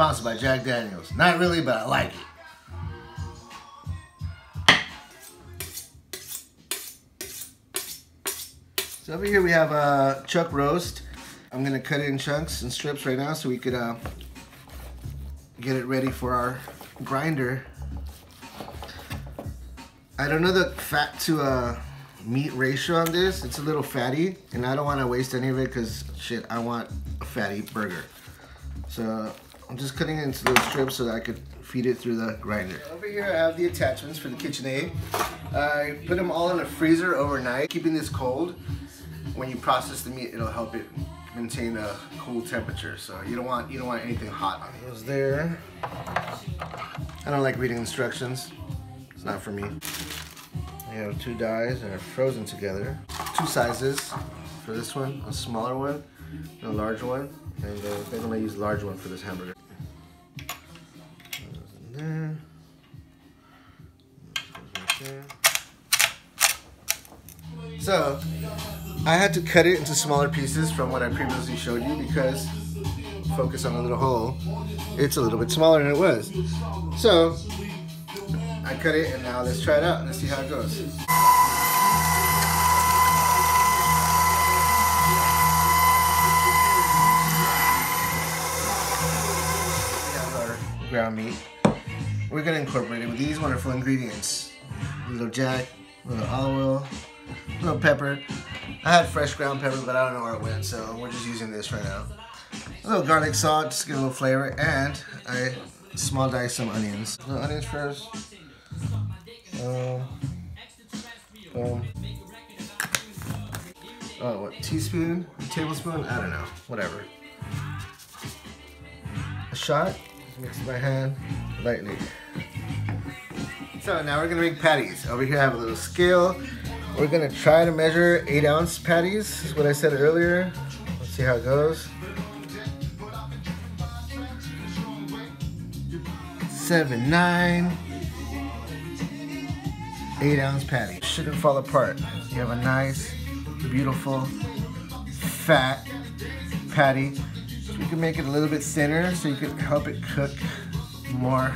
Sponsored by Jack Daniels. Not really, but I like it. So over here we have uh, chuck roast. I'm gonna cut it in chunks and strips right now so we could uh, get it ready for our grinder. I don't know the fat to uh, meat ratio on this. It's a little fatty and I don't want to waste any of it because shit, I want a fatty burger. So I'm just cutting it into little strips so that I could feed it through the grinder. Over here I have the attachments for the KitchenAid. I put them all in the freezer overnight, keeping this cold. When you process the meat, it'll help it maintain a cool temperature. So you don't want you don't want anything hot on it. Was there. I don't like reading instructions. It's not for me. We have two dies that are frozen together. Two sizes for this one, a smaller one and a large one. And uh, I think I'm gonna use the large one for this hamburger. There. So, I had to cut it into smaller pieces from what I previously showed you because focus on the little hole, it's a little bit smaller than it was. So, I cut it and now let's try it out. And let's see how it goes. Ground meat. We're gonna incorporate it with these wonderful ingredients. A little jack, a little olive oil, a little pepper. I had fresh ground pepper, but I don't know where it went, so we're just using this right now. A little garlic salt, just to get a little flavor, and I small dice some onions. The onions first. Uh, boom. Oh, what? Teaspoon? Tablespoon? I don't know. Whatever. A shot. Mix it by hand lightly. So now we're gonna make patties. Over here I have a little scale. We're gonna try to measure eight ounce patties. Is what I said earlier. Let's see how it goes. Seven, nine, eight ounce patty. Shouldn't fall apart. You have a nice, beautiful, fat patty. So you can make it a little bit thinner so you can help it cook more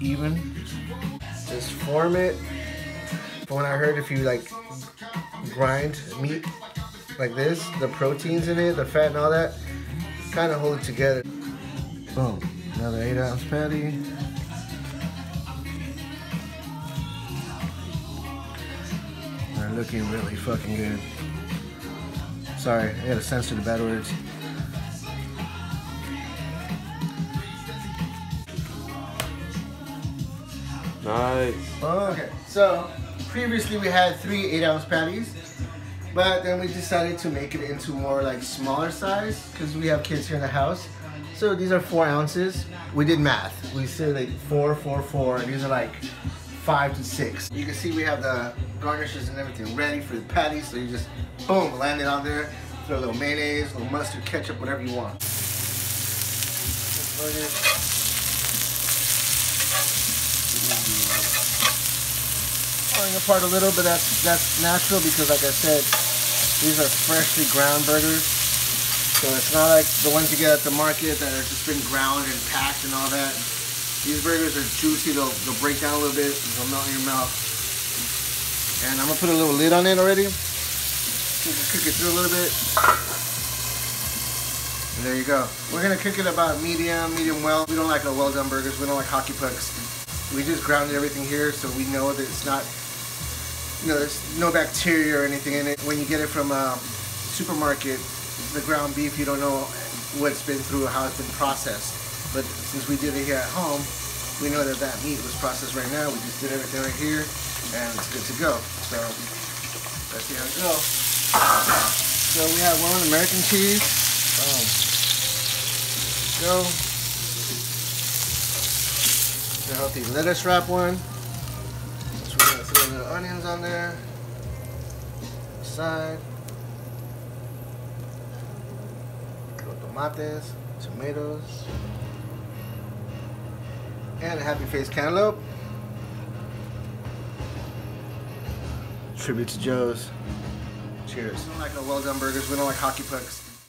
even. Just form it. From what I heard, if you like grind meat like this, the proteins in it, the fat and all that, kind of hold it together. Boom. Another eight ounce patty. They're looking really fucking good. Sorry, I gotta censor the bad words. Nice. Okay, so previously we had three eight ounce patties, but then we decided to make it into more like smaller size because we have kids here in the house. So these are four ounces. We did math. We said like four, four, four. These are like five to six. You can see we have the garnishes and everything ready for the patties. So you just boom, land it on there. Throw a little mayonnaise, a little mustard, ketchup, whatever you want. Falling apart a little, but that's that's natural because, like I said, these are freshly ground burgers. So it's not like the ones you get at the market that are just been ground and packed and all that. These burgers are juicy. They'll, they'll break down a little bit. They'll melt in your mouth. And I'm gonna put a little lid on it already. Cook it through a little bit. And there you go. We're gonna cook it about medium, medium well. We don't like no well done burgers. We don't like hockey pucks. We just grounded everything here so we know that it's not, you know, there's no bacteria or anything in it. When you get it from a supermarket, the ground beef, you don't know what's been through, how it's been processed. But since we did it here at home, we know that that meat was processed right now. We just did everything right here, and it's good to go. So let's see how it goes. So we have one with American cheese. Um, Boom. Go. The healthy lettuce wrap one. The onions on there. Side. Little tomates, tomatoes, and a happy face cantaloupe. Tribute to Joe's. Cheers. We don't like well done burgers. We don't like hockey pucks.